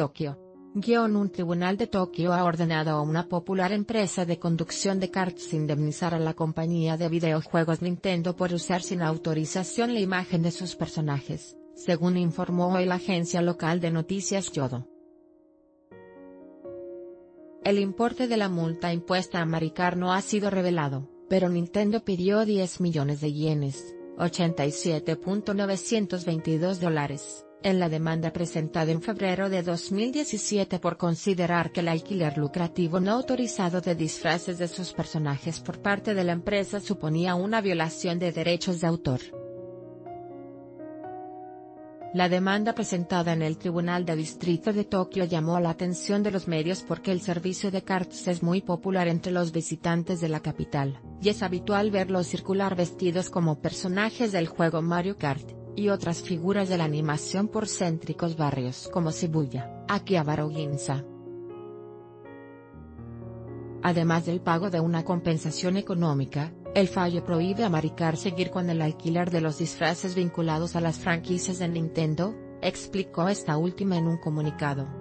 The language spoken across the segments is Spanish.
Tokio. Guión un tribunal de Tokio ha ordenado a una popular empresa de conducción de karts indemnizar a la compañía de videojuegos Nintendo por usar sin autorización la imagen de sus personajes, según informó hoy la agencia local de noticias Yodo. El importe de la multa impuesta a Maricar no ha sido revelado, pero Nintendo pidió 10 millones de yenes, 87.922 dólares en la demanda presentada en febrero de 2017 por considerar que el alquiler lucrativo no autorizado de disfraces de sus personajes por parte de la empresa suponía una violación de derechos de autor. La demanda presentada en el Tribunal de Distrito de Tokio llamó la atención de los medios porque el servicio de karts es muy popular entre los visitantes de la capital, y es habitual verlos circular vestidos como personajes del juego Mario Kart y otras figuras de la animación por céntricos barrios como Shibuya, Akihabara o Ginza. Además del pago de una compensación económica, el fallo prohíbe a Maricar seguir con el alquiler de los disfraces vinculados a las franquicias de Nintendo, explicó esta última en un comunicado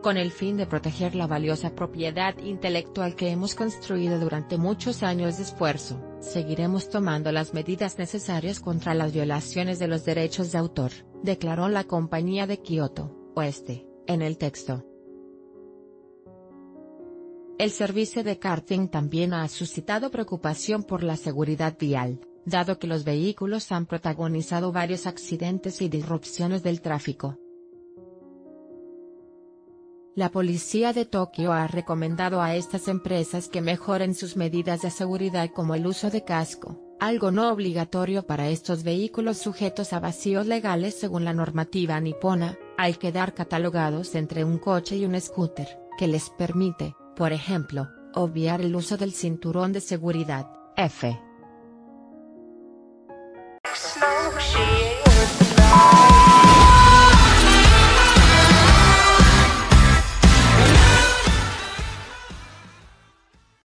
con el fin de proteger la valiosa propiedad intelectual que hemos construido durante muchos años de esfuerzo, seguiremos tomando las medidas necesarias contra las violaciones de los derechos de autor, declaró la compañía de Kioto, Oeste, en el texto. El servicio de karting también ha suscitado preocupación por la seguridad vial, dado que los vehículos han protagonizado varios accidentes y disrupciones del tráfico. La policía de Tokio ha recomendado a estas empresas que mejoren sus medidas de seguridad como el uso de casco, algo no obligatorio para estos vehículos sujetos a vacíos legales según la normativa nipona, al quedar catalogados entre un coche y un scooter, que les permite, por ejemplo, obviar el uso del cinturón de seguridad, F.